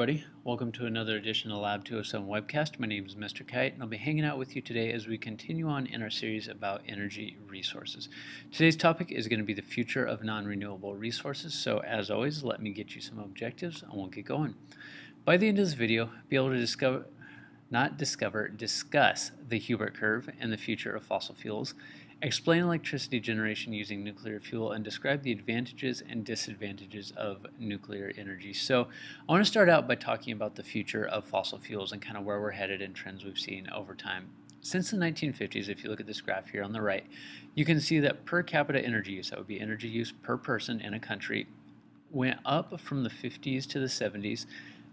everybody. Welcome to another edition of Lab 207 webcast. My name is Mr. Kite, and I'll be hanging out with you today as we continue on in our series about energy resources. Today's topic is going to be the future of non-renewable resources, so as always, let me get you some objectives and we'll get going. By the end of this video, be able to discover, not discover, discuss the Hubbert curve and the future of fossil fuels, Explain electricity generation using nuclear fuel and describe the advantages and disadvantages of nuclear energy. So I want to start out by talking about the future of fossil fuels and kind of where we're headed and trends we've seen over time. Since the 1950s, if you look at this graph here on the right, you can see that per capita energy use, that would be energy use per person in a country, went up from the 50s to the 70s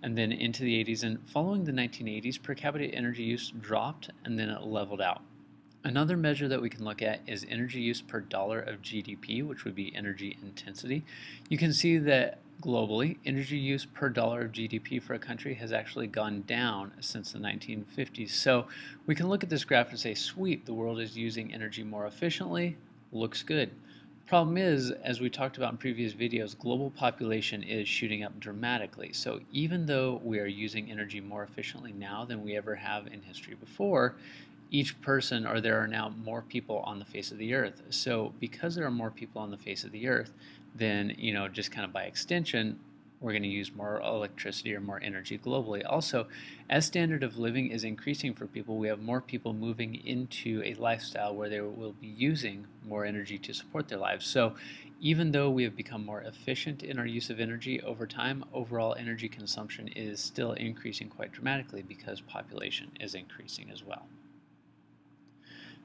and then into the 80s. And following the 1980s, per capita energy use dropped and then it leveled out. Another measure that we can look at is energy use per dollar of GDP, which would be energy intensity. You can see that globally, energy use per dollar of GDP for a country has actually gone down since the 1950s. So we can look at this graph and say, sweet, the world is using energy more efficiently, looks good. Problem is, as we talked about in previous videos, global population is shooting up dramatically. So even though we are using energy more efficiently now than we ever have in history before, each person or there are now more people on the face of the earth. So because there are more people on the face of the earth, then, you know, just kind of by extension, we're going to use more electricity or more energy globally. Also, as standard of living is increasing for people, we have more people moving into a lifestyle where they will be using more energy to support their lives. So even though we have become more efficient in our use of energy over time, overall energy consumption is still increasing quite dramatically because population is increasing as well.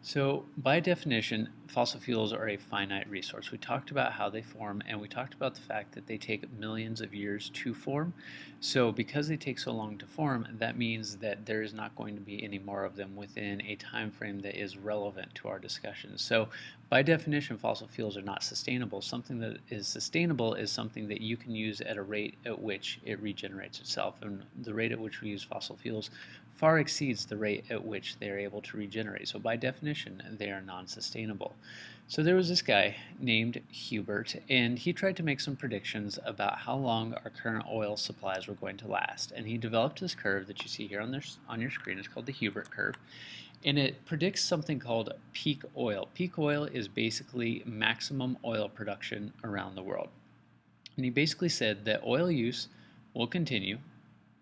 So by definition, fossil fuels are a finite resource. We talked about how they form and we talked about the fact that they take millions of years to form. So because they take so long to form, that means that there is not going to be any more of them within a time frame that is relevant to our discussion. So by definition, fossil fuels are not sustainable. Something that is sustainable is something that you can use at a rate at which it regenerates itself. And the rate at which we use fossil fuels far exceeds the rate at which they are able to regenerate. So by definition, they are non-sustainable. So there was this guy named Hubbert, and he tried to make some predictions about how long our current oil supplies were going to last. And he developed this curve that you see here on, this, on your screen. It's called the Hubbert curve. And it predicts something called peak oil. Peak oil is basically maximum oil production around the world. And he basically said that oil use will continue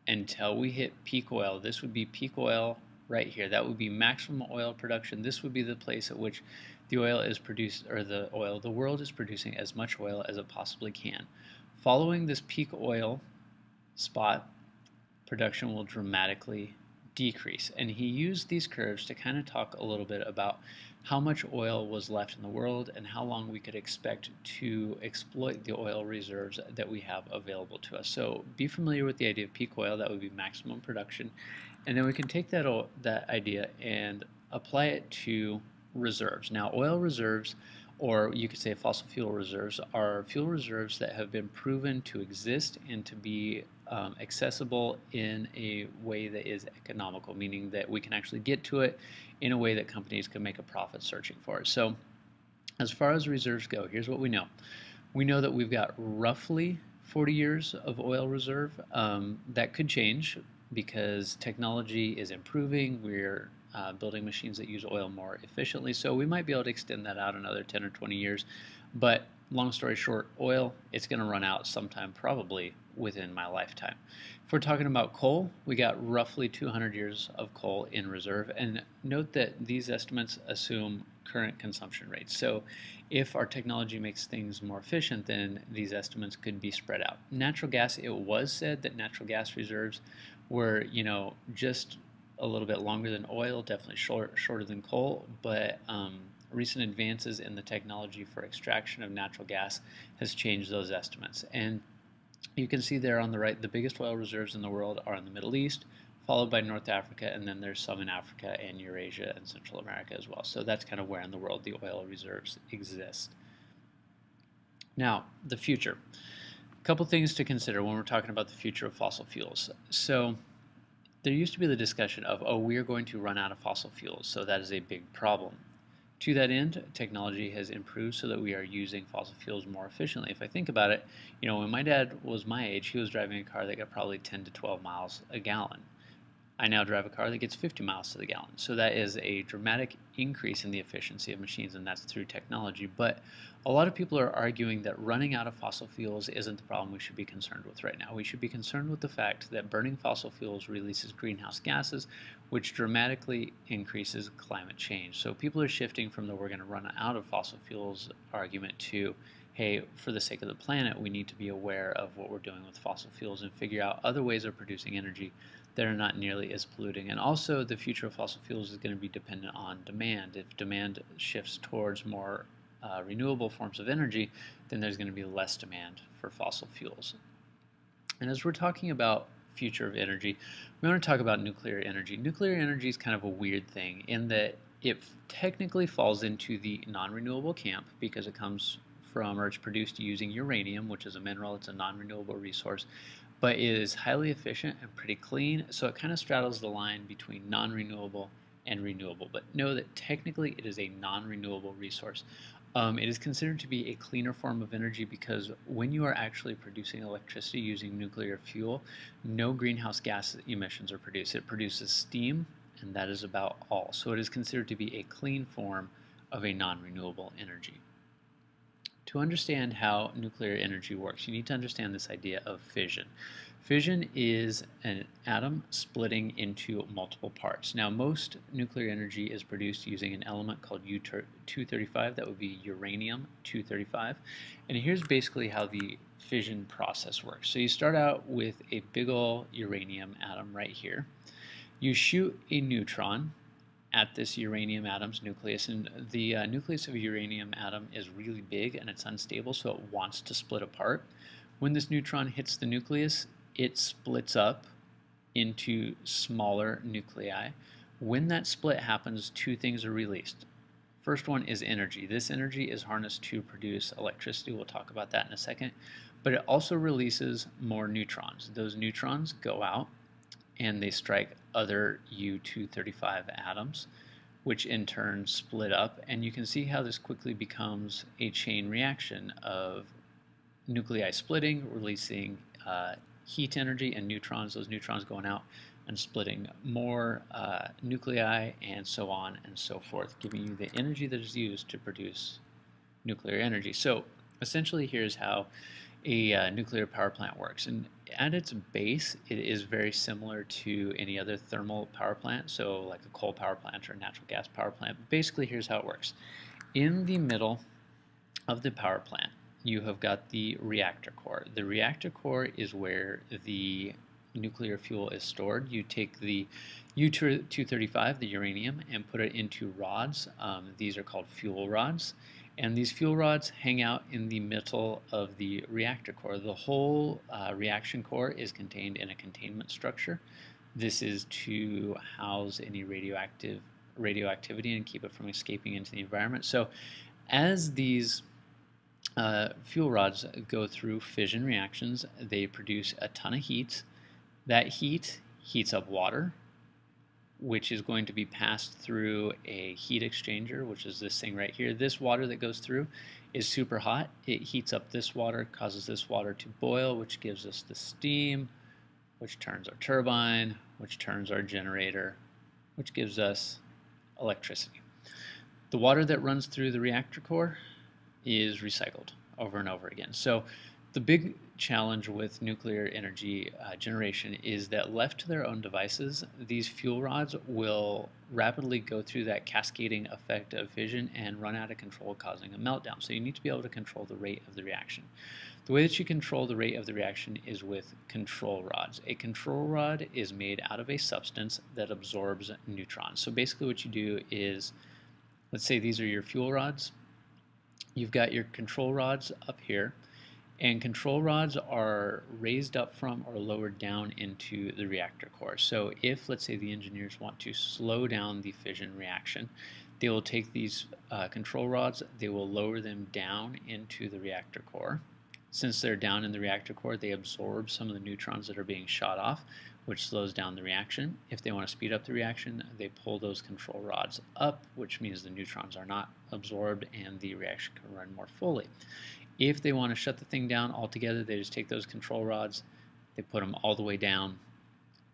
until we hit peak oil. This would be peak oil right here. That would be maximum oil production. This would be the place at which the oil is produced, or the oil, the world is producing as much oil as it possibly can. Following this peak oil spot, production will dramatically decrease. And he used these curves to kind of talk a little bit about how much oil was left in the world and how long we could expect to exploit the oil reserves that we have available to us. So be familiar with the idea of peak oil, that would be maximum production. And then we can take that, that idea and apply it to reserves. Now oil reserves or you could say fossil fuel reserves, are fuel reserves that have been proven to exist and to be um, accessible in a way that is economical, meaning that we can actually get to it in a way that companies can make a profit searching for it. So as far as reserves go, here's what we know. We know that we've got roughly 40 years of oil reserve. Um, that could change because technology is improving. We're uh, building machines that use oil more efficiently. So we might be able to extend that out another 10 or 20 years. But long story short, oil, it's going to run out sometime probably within my lifetime. If we're talking about coal, we got roughly 200 years of coal in reserve. And note that these estimates assume current consumption rates. So if our technology makes things more efficient, then these estimates could be spread out. Natural gas, it was said that natural gas reserves were, you know, just a little bit longer than oil, definitely short, shorter than coal, but um, recent advances in the technology for extraction of natural gas has changed those estimates. And you can see there on the right, the biggest oil reserves in the world are in the Middle East, followed by North Africa, and then there's some in Africa and Eurasia and Central America as well. So that's kind of where in the world the oil reserves exist. Now, the future. A couple things to consider when we're talking about the future of fossil fuels. So there used to be the discussion of, oh, we are going to run out of fossil fuels, so that is a big problem. To that end, technology has improved so that we are using fossil fuels more efficiently. If I think about it, you know, when my dad was my age, he was driving a car that got probably 10 to 12 miles a gallon. I now drive a car that gets 50 miles to the gallon. So that is a dramatic increase in the efficiency of machines, and that's through technology. But a lot of people are arguing that running out of fossil fuels isn't the problem we should be concerned with right now. We should be concerned with the fact that burning fossil fuels releases greenhouse gases, which dramatically increases climate change. So people are shifting from the we're going to run out of fossil fuels argument to hey, for the sake of the planet, we need to be aware of what we're doing with fossil fuels and figure out other ways of producing energy that are not nearly as polluting. And also, the future of fossil fuels is going to be dependent on demand. If demand shifts towards more uh, renewable forms of energy, then there's going to be less demand for fossil fuels. And as we're talking about future of energy, we want to talk about nuclear energy. Nuclear energy is kind of a weird thing in that it technically falls into the non-renewable camp because it comes from or it's produced using uranium, which is a mineral, it's a non-renewable resource, but it is highly efficient and pretty clean, so it kind of straddles the line between non-renewable and renewable. But know that technically it is a non-renewable resource. Um, it is considered to be a cleaner form of energy because when you are actually producing electricity using nuclear fuel, no greenhouse gas emissions are produced. It produces steam, and that is about all. So it is considered to be a clean form of a non-renewable energy. To understand how nuclear energy works, you need to understand this idea of fission. Fission is an atom splitting into multiple parts. Now, most nuclear energy is produced using an element called U-235, that would be uranium-235. And here's basically how the fission process works. So you start out with a big ol' uranium atom right here. You shoot a neutron, at this uranium atom's nucleus. And the uh, nucleus of a uranium atom is really big and it's unstable, so it wants to split apart. When this neutron hits the nucleus, it splits up into smaller nuclei. When that split happens, two things are released. First one is energy. This energy is harnessed to produce electricity. We'll talk about that in a second. But it also releases more neutrons. Those neutrons go out and they strike other U-235 atoms, which in turn split up. And you can see how this quickly becomes a chain reaction of nuclei splitting, releasing uh, heat energy and neutrons, those neutrons going out and splitting more uh, nuclei and so on and so forth, giving you the energy that is used to produce nuclear energy. So essentially here's how a uh, nuclear power plant works. And at its base, it is very similar to any other thermal power plant, so like a coal power plant or a natural gas power plant. Basically, here's how it works. In the middle of the power plant, you have got the reactor core. The reactor core is where the nuclear fuel is stored. You take the U-235, the uranium, and put it into rods. Um, these are called fuel rods. And these fuel rods hang out in the middle of the reactor core. The whole uh, reaction core is contained in a containment structure. This is to house any radioactive radioactivity and keep it from escaping into the environment. So as these uh, fuel rods go through fission reactions, they produce a ton of heat. That heat heats up water, which is going to be passed through a heat exchanger, which is this thing right here. This water that goes through is super hot. It heats up this water, causes this water to boil, which gives us the steam, which turns our turbine, which turns our generator, which gives us electricity. The water that runs through the reactor core is recycled over and over again. So the big challenge with nuclear energy uh, generation is that left to their own devices, these fuel rods will rapidly go through that cascading effect of fission and run out of control, causing a meltdown. So you need to be able to control the rate of the reaction. The way that you control the rate of the reaction is with control rods. A control rod is made out of a substance that absorbs neutrons. So basically what you do is, let's say these are your fuel rods. You've got your control rods up here and control rods are raised up from or lowered down into the reactor core. So if, let's say, the engineers want to slow down the fission reaction, they will take these uh, control rods, they will lower them down into the reactor core. Since they're down in the reactor core, they absorb some of the neutrons that are being shot off, which slows down the reaction. If they want to speed up the reaction, they pull those control rods up, which means the neutrons are not absorbed and the reaction can run more fully. If they want to shut the thing down altogether, they just take those control rods, they put them all the way down,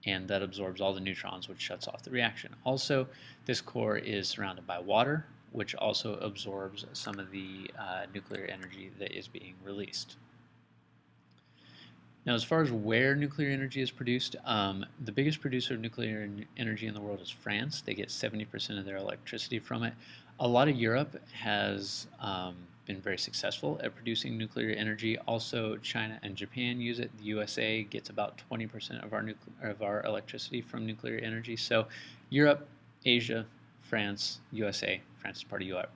and that absorbs all the neutrons, which shuts off the reaction. Also, this core is surrounded by water, which also absorbs some of the uh, nuclear energy that is being released. Now, as far as where nuclear energy is produced, um, the biggest producer of nuclear energy in the world is France. They get 70% of their electricity from it. A lot of Europe has um, been very successful at producing nuclear energy. Also, China and Japan use it. The USA gets about 20% of our of our electricity from nuclear energy. So, Europe, Asia, France, USA. France is part of Europe.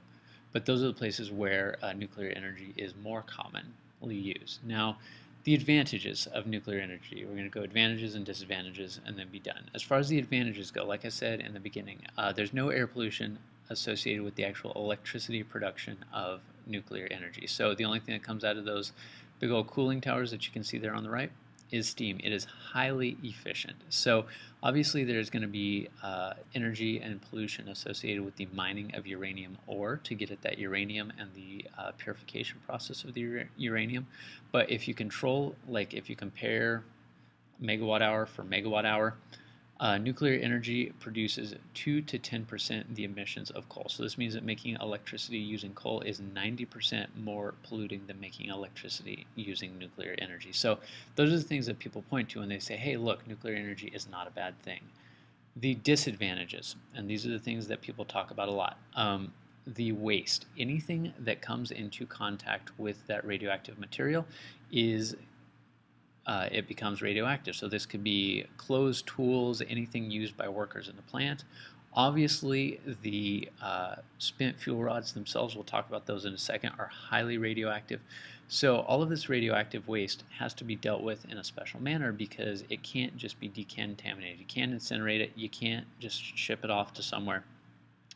But those are the places where uh, nuclear energy is more commonly used. Now, the advantages of nuclear energy. We're going to go advantages and disadvantages and then be done. As far as the advantages go, like I said in the beginning, uh, there's no air pollution associated with the actual electricity production of nuclear energy. So the only thing that comes out of those big old cooling towers that you can see there on the right is steam. It is highly efficient. So obviously there's going to be uh, energy and pollution associated with the mining of uranium ore to get at that uranium and the uh, purification process of the uranium. But if you control, like if you compare megawatt hour for megawatt hour, uh, nuclear energy produces 2 to 10% the emissions of coal. So this means that making electricity using coal is 90% more polluting than making electricity using nuclear energy. So those are the things that people point to when they say, hey, look, nuclear energy is not a bad thing. The disadvantages, and these are the things that people talk about a lot. Um, the waste, anything that comes into contact with that radioactive material is uh, it becomes radioactive. So this could be closed tools, anything used by workers in the plant. Obviously, the uh, spent fuel rods themselves, we'll talk about those in a second, are highly radioactive. So all of this radioactive waste has to be dealt with in a special manner because it can't just be decontaminated. You can't incinerate it. You can't just ship it off to somewhere.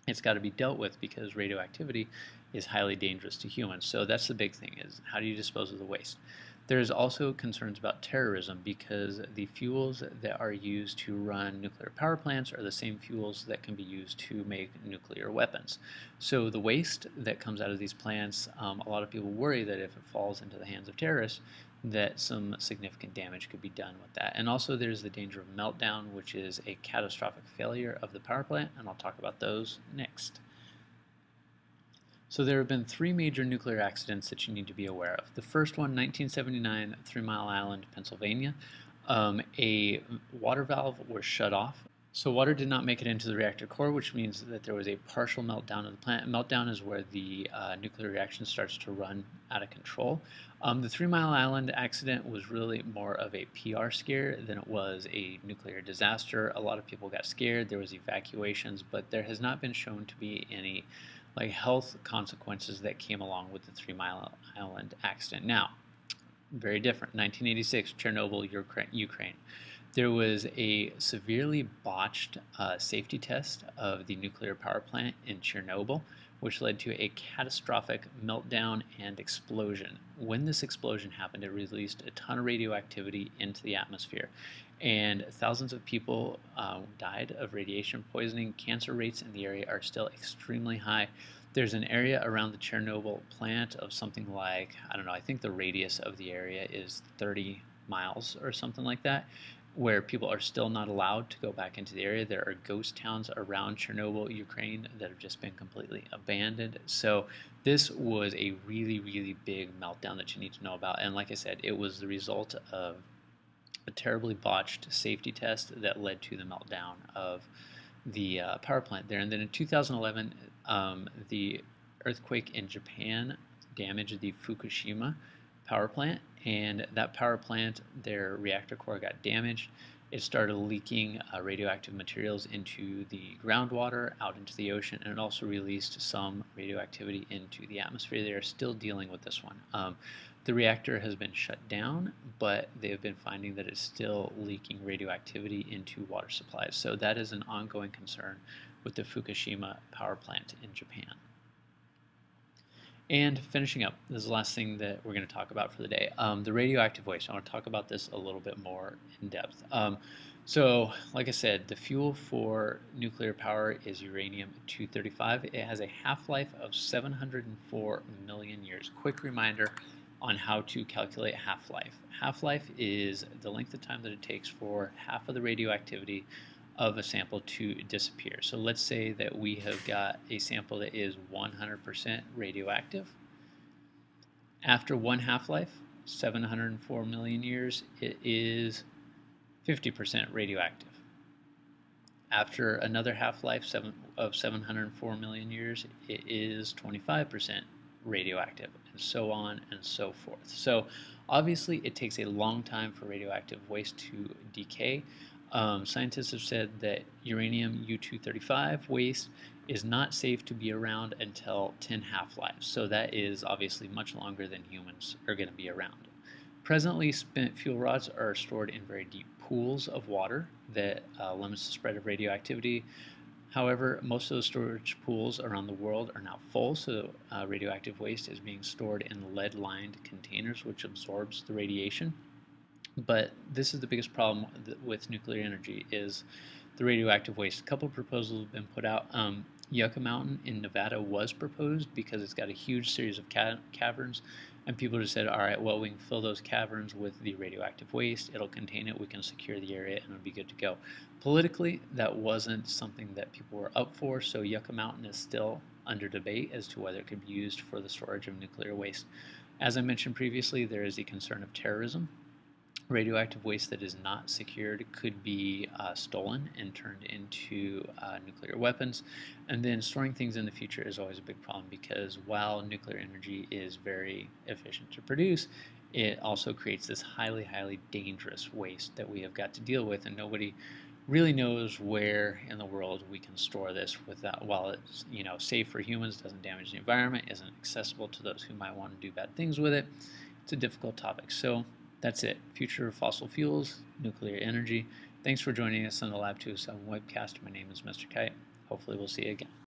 It's got to be dealt with because radioactivity is highly dangerous to humans. So that's the big thing is how do you dispose of the waste? There is also concerns about terrorism because the fuels that are used to run nuclear power plants are the same fuels that can be used to make nuclear weapons. So the waste that comes out of these plants, um, a lot of people worry that if it falls into the hands of terrorists, that some significant damage could be done with that. And also there's the danger of meltdown, which is a catastrophic failure of the power plant, and I'll talk about those next. So there have been three major nuclear accidents that you need to be aware of. The first one, 1979, Three Mile Island, Pennsylvania. Um, a water valve was shut off. So water did not make it into the reactor core, which means that there was a partial meltdown of the plant. Meltdown is where the uh, nuclear reaction starts to run out of control. Um, the Three Mile Island accident was really more of a PR scare than it was a nuclear disaster. A lot of people got scared. There was evacuations, but there has not been shown to be any like health consequences that came along with the Three Mile Island accident. Now, very different. 1986, Chernobyl, Ukraine. There was a severely botched uh, safety test of the nuclear power plant in Chernobyl, which led to a catastrophic meltdown and explosion. When this explosion happened, it released a ton of radioactivity into the atmosphere and thousands of people uh, died of radiation poisoning. Cancer rates in the area are still extremely high. There's an area around the Chernobyl plant of something like, I don't know, I think the radius of the area is 30 miles or something like that, where people are still not allowed to go back into the area. There are ghost towns around Chernobyl, Ukraine, that have just been completely abandoned. So this was a really, really big meltdown that you need to know about. And like I said, it was the result of a terribly botched safety test that led to the meltdown of the uh, power plant there. And then in 2011, um, the earthquake in Japan damaged the Fukushima power plant, and that power plant, their reactor core got damaged. It started leaking uh, radioactive materials into the groundwater, out into the ocean, and it also released some radioactivity into the atmosphere. They are still dealing with this one. Um, the reactor has been shut down, but they've been finding that it's still leaking radioactivity into water supplies. So that is an ongoing concern with the Fukushima power plant in Japan. And finishing up, this is the last thing that we're going to talk about for the day. Um, the radioactive waste. I want to talk about this a little bit more in depth. Um, So, like I said, the fuel for nuclear power is uranium-235. It has a half-life of 704 million years. Quick reminder on how to calculate half-life. Half-life is the length of time that it takes for half of the radioactivity of a sample to disappear. So let's say that we have got a sample that is 100% radioactive. After one half-life, 704 million years, it is 50% radioactive. After another half-life of 704 million years, it is 25% radioactive, and so on and so forth. So obviously it takes a long time for radioactive waste to decay. Um, scientists have said that uranium U-235 waste is not safe to be around until 10 half-lives. So that is obviously much longer than humans are going to be around. Presently, spent fuel rods are stored in very deep pools of water that uh, limits the spread of radioactivity. However, most of the storage pools around the world are now full, so uh, radioactive waste is being stored in lead-lined containers, which absorbs the radiation. But this is the biggest problem with nuclear energy is the radioactive waste. A couple proposals have been put out. Um, Yucca Mountain in Nevada was proposed because it's got a huge series of ca caverns and people just said, all right, well, we can fill those caverns with the radioactive waste. It'll contain it. We can secure the area and it'll be good to go. Politically, that wasn't something that people were up for. So Yucca Mountain is still under debate as to whether it could be used for the storage of nuclear waste. As I mentioned previously, there is the concern of terrorism radioactive waste that is not secured could be uh, stolen and turned into uh, nuclear weapons. And then storing things in the future is always a big problem because while nuclear energy is very efficient to produce, it also creates this highly, highly dangerous waste that we have got to deal with, and nobody really knows where in the world we can store this without while it's you know safe for humans doesn't damage the environment isn't accessible to those who might want to do bad things with it it's a difficult topic so that's it. Future of fossil fuels, nuclear energy. Thanks for joining us on the Lab 207 webcast. My name is Mr. Kite. Hopefully we'll see you again.